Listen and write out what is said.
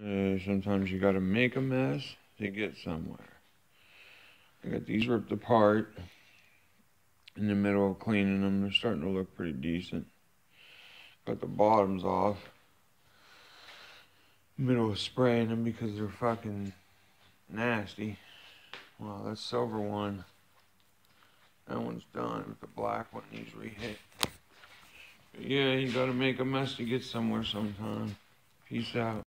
Uh, sometimes you gotta make a mess to get somewhere. I got these ripped apart in the middle of cleaning them. They're starting to look pretty decent. Got the bottoms off. Middle of spraying them because they're fucking nasty. Well, that silver one, that one's done, but the black one needs rehit. But yeah, you gotta make a mess to get somewhere sometime. Peace out.